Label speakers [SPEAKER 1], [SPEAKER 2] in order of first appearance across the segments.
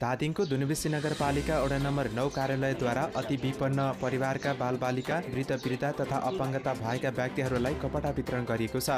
[SPEAKER 1] धादिङको धुनुबेसी नगरपालिका वडा नम्बर नौ कार्यालयद्वारा अति विपन्न परिवारका बालबालिका वृद्ध वृद्धा तथा अपाङ्गता भएका व्यक्तिहरूलाई कपडा वितरण गरिएको छ।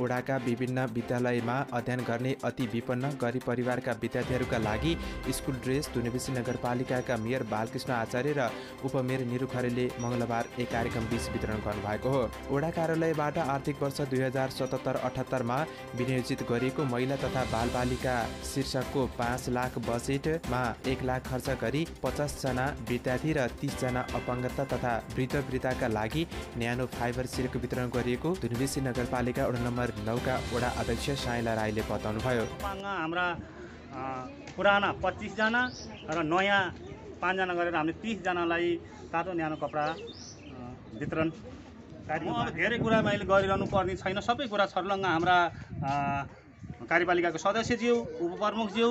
[SPEAKER 1] वडाका विभिन्न विद्यालयमा अध्ययन गर्ने अति विपन्न गरिब परिवारका विद्यार्थीहरूका लागि स्कुल ड्रेस धुनुबेसी नगरपालिकाका मेयर बालकृष्ण आचार्य र उपमेयर निरु खरेलले मङ्गलबार एक कार्यक्रम बीच वितरण गर्नुभएको हो। वडा कार्यालयबाट आर्थिक वर्ष दुई हजार सतहत्तर अठहत्तरमा विनियोजित गरिएको महिला तथा बालबालिका शीर्षकको पाँच लाख बजेट मा एक लाख खर्च गरी पचासजना विद्यार्थी र तिसजना अपाङ्गता तथा वृद्ध वृद्धाका लागि न्यानो फाइबर सिल्क वितरण गरिएको धुनबेसी नगरपालिका वडा नम्बर नौका वडा अध्यक्ष साइला राईले बताउनुभयो।
[SPEAKER 2] हाम्रा पुराना पच्चिसजना र नयाँ पाँचजना गरेर हामीले तिसजनालाई तातो न्यानो कपडा वितरण धेरै कुरामा अहिले गरिरहनु पर्ने छैन। सबै कुरा छर्लङ्ग हाम्रा कार्यपालिकाको सदस्यज्यू उपप्रमुखज्यू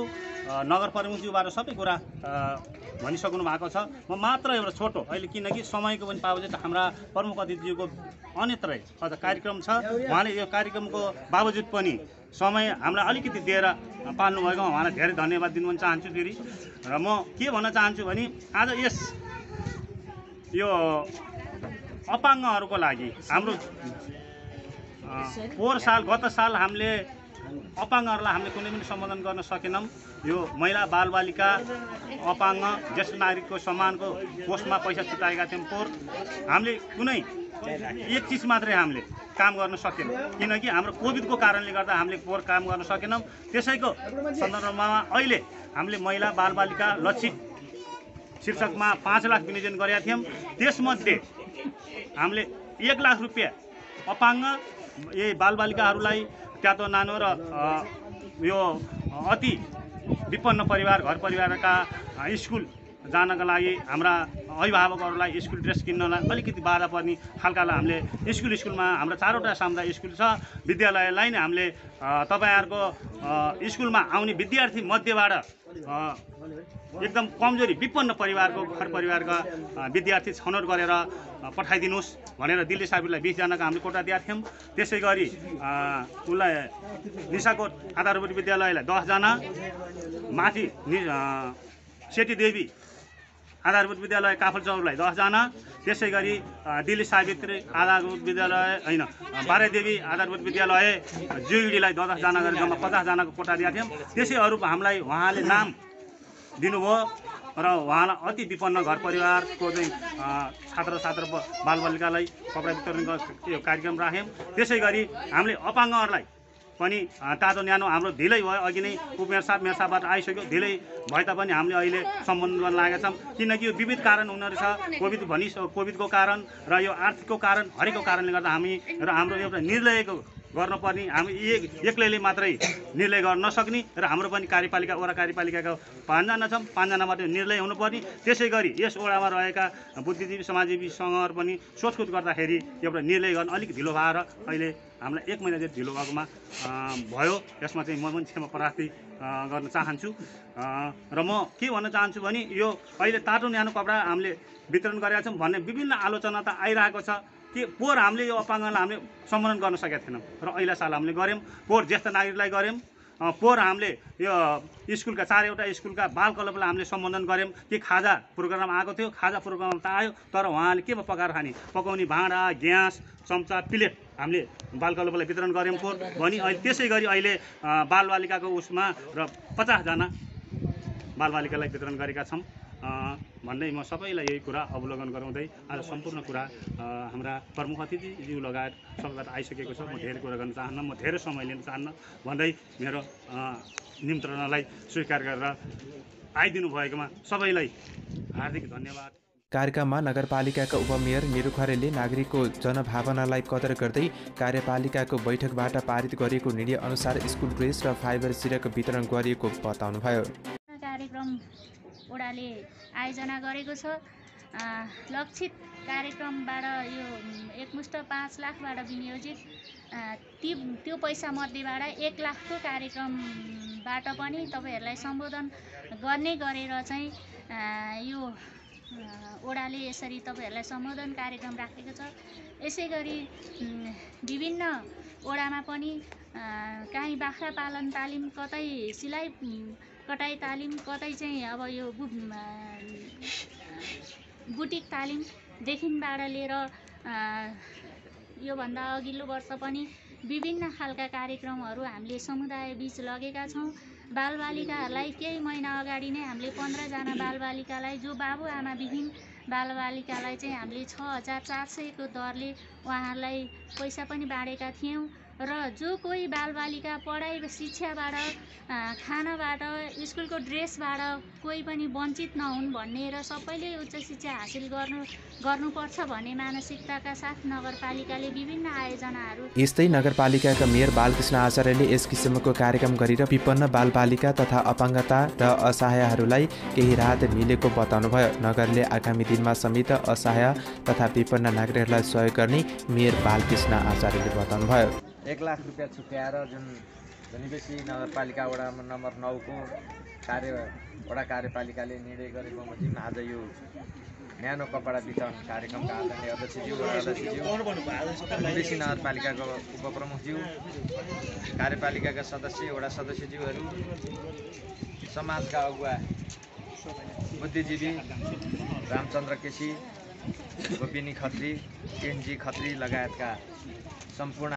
[SPEAKER 2] नगर प्रमुखज्यूबाट सबै कुरा भनिसक्नु भएको छ। म मात्र एउटा छोटो अहिले किनकि समयको पनि बावजुद हाम्रा प्रमुख अतिथिज्यूको अन्यत्रै अझ कार्यक्रम छ। उहाँले यो कार्यक्रमको बावजुद पनि समय हामीलाई अलिकति दिएर पाल्नुभएकोमा उहाँलाई धेरै धन्यवाद दिनु पनि चाहन्छु फेरि। र म के भन्न चाहन्छु भने आज यस यो अपाङ्गहरूको लागि हाम्रो पोहोर साल गत साल हामीले अपाङ्गहरूलाई हामीले कुनै पनि सम्बोधन गर्न सकेनौँ। यो महिला बालबालिका अपाङ्ग ज्येष्ठ नागरिकको सम्मानको पोस्टमा पैसा छुट्याएका थियौँ पोहोर। हामीले कुनै एक चिज मात्रै हामीले काम गर्न सकेनौँ किनकि हाम्रो कोभिडको कारणले गर्दा हामीले पोहोर काम गर्न सकेनौँ। त्यसैको सन्दर्भमा अहिले हामीले महिला बालबालिका लक्षित शीर्षकमा पाँच लाख विनियोजन गरेका थियौँ। त्यसमध्ये हामीले एक लाख रुपियाँ अपाङ्ग यही बालबालिकाहरूलाई त्यातो नानो र यो अति विपन्न परिवार घर परिवारका स्कुल जानका लागि हाम्रा अभिभावकहरूलाई स्कुल ड्रेस किन्नलाई अलिकति बाधा पर्ने खालकालाई हामीले स्कुल स्कुलमा हाम्रो चारवटा सामुदायिक स्कुल छ। विद्यालयलाई नै हामीले तपाईँहरूको स्कुलमा आउने विद्यार्थी मध्येबाट एकदम कमजोरी विपन्न परिवारको घर परिवारका विद्यार्थी छनौट गरेर पठाइदिनुहोस् भनेर दिल्ली साबिरलाई बिसजनाको हामीले कोटा दिएका थियौँ। त्यसै गरी उसलाई निसाकोट आधारभूत विद्यालयलाई दसजना माथि नि अ, सेतीदेवी आधारभूत विद्यालय काफल चौरलाई दसजना। त्यसै गरी दिल्ली सावित्री आधारभूत विद्यालय होइन बारेदेवी आधारभूत विद्यालय जुइडीलाई दस दसजना गरेर जम्मा पचासजनाको कोटा दिएका थियौँ। त्यसै अरू हामीलाई उहाँले नाम दिनुभयो र उहाँलाई अति विपन्न घर परिवारको चाहिँ छात्र छात्र बालबालिकालाई कपडा वितरण यो कार्यक्रम राख्यौँ। त्यसै गरी हामीले अपाङ्गहरूलाई पनि तातो न्यानो हाम्रो ढिलै भयो। अघि नै मेयर साहबबाट आइसक्यो। ढिलै भए तापनि हामीले अहिले सम्बोधन गर्न लागेका छौँ। किनकि यो विविध कारण हुँदो रहेछ कोभिड भनि कोभिडको कारण र यो आर्थिकको कारण हरेकको कारणले गर्दा हामी र हाम्रो एउटा निर्णयको गर्नुपर्ने। हामी एक एक्लैले मात्रै निर्णय गर्न नसक्ने र हाम्रो पनि कार्यपालिका वडा कार्यपालिकाको पाँचजना छौँ पाँचजना मात्रै निर्णय हुनुपर्ने। त्यसै गरी यस वडामा रहेका बुद्धिजीवी समाजजीवीसँग पनि सोधखोज गर्दाखेरि एउटा निर्णय गर्न अलिक ढिलो भएर अहिले हामीलाई एक महिना जति ढिलो भएकोमा भयो। यसमा चाहिँ म पनि क्षमा प्रार्थी गर्न चाहन्छु। र म के भन्न चाहन्छु भने यो अहिले तातो न्यानो कपडा हामीले वितरण गरेका छौँ भन्ने विभिन्न आलोचना त आइरहेको छ। के पोहोर हामीले यो अपाङ्गलाई हामीले सम्बोधन गर्न सकेका थिएनौँ। र अहिले साल हामीले गऱ्यौँ पोहोर ज्येष्ठ नागरिकलाई गऱ्यौँ पोहोर हामीले यो स्कुलका चारवटा स्कुलका बाल क्लबलाई हामीले सम्बोधन गऱ्यौँ कि खाजा प्रोग्राम आएको थियो? खाजा प्रोग्राम त आयो तर उहाँले के पकाएर खाने? पकाउने भाँडा ग्यास चम्चा प्लेट हामीले बाल क्लबलाई वितरण गऱ्यौँ पोहोर। भने अहिले त्यसै गरी अहिले बालबालिकाको उसमा र पचासजना बालबालिकालाई वितरण गरेका छौँ। भन्दै म सबैलाई यही कुरा अवलोकन गराउँदै आज सम्पूर्ण कुरा हाम्रा प्रमुख अतिथिज्यू लगायत सबैबाट आइसकेको छ। म धेरै कुरा गर्न चाहन्न म धेरै समय लिन चाहन्न भन्दै मेरो निमन्त्रणालाई स्वीकार गरेर आइदिनु भएकोमा सबैलाई हार्दिक धन्यवाद।
[SPEAKER 1] कार्यक्रममा नगरपालिकाका उपमेयर निरु खरेलले नागरिकको जनभावनालाई कदर गर्दै कार्यपालिकाको बैठकबाट पारित गरिएको निर्णय अनुसार स्कुल ड्रेस र फाइबर सिरक वितरण गरिएको बताउनुभयो।
[SPEAKER 3] कार्यक्रम ओडाले आयोजना गरेको छ। लक्षित कार्यक्रमबाट यो एकमुष्ट पाँच लाखबाट विनियोजित ती त्यो पैसा मध्येबाट एक लाखको कार्यक्रमबाट पनि तपाईँहरूलाई सम्बोधन गर्ने गरेर चाहिँ यो ओडाले यसरी तपाईँहरूलाई सम्बोधन कार्यक्रम राखेको छ। यसै गरी विभिन्न ओडामा पनि काहीँ बाख्रा पालन तालिम कतै सिलाइ कटाइ तालिम कतै चाहिँ अब यो बुटिक तालिमदेखिबाट लिएर योभन्दा अघिल्लो वर्ष पनि विभिन्न खालका कार्यक्रमहरू हामीले समुदाय बिच लगेका छौँ। बालबालिकाहरूलाई केही महिना अगाडि नै हामीले पन्ध्रजना बालबालिकालाई जो बाबुआमाविहीन बालबालिकालाई चाहिँ हामीले छ हजार चार सयको दरले उहाँहरूलाई पैसा पनि बाँडेका थियौँ। र जो कोही बालबालिका पढाइ शिक्षाबाट खानाबाट स्कुलको ड्रेसबाट कोही पनि वञ्चित नहुन् भन्ने र सबैले उच्च शिक्षा हासिल गर्नु गर्नुपर्छ भन्ने मानसिकताका साथ नगरपालिकाले विभिन्न आयोजनाहरू
[SPEAKER 1] यस्तै नगरपालिकाका मेयर बालकृष्ण आचार्यले यस किसिमको कार्यक्रम गरेर विपन्न बालबालिका तथा अपाङ्गता र असहायहरूलाई केही राहत मिलेको बताउनुभयो। नगरले आगामी दिनमा समेत असहाय तथा विपन्न नागरिकहरूलाई सहयोग गर्ने मेयर बालकृष्ण आचार्यले बताउनुभयो।
[SPEAKER 4] एक लाख रुपियाँ छुट्याएर जुन धनीबेसी नगरपालिका वडा नम्बर नौको कार्य वडा कार्यपालिकाले निर्णय गरेको बमोजिम आज यो न्यानो कपडा वितरण कार्यक्रमका आदरणीय अध्यक्षज्यू धनीबेसी नगरपालिकाको उपप्रमुखज्यू कार्यपालिकाका सदस्य वडा सदस्यज्यूहरू समाजका अगुवा बुद्धिजीवी रामचन्द्र केसी गोपिनी खत्री एनजी खत्री लगायतका सम्पूर्ण